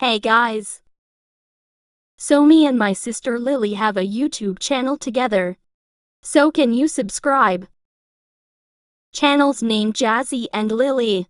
Hey guys! So me and my sister Lily have a YouTube channel together. So can you subscribe? Channels named Jazzy and Lily.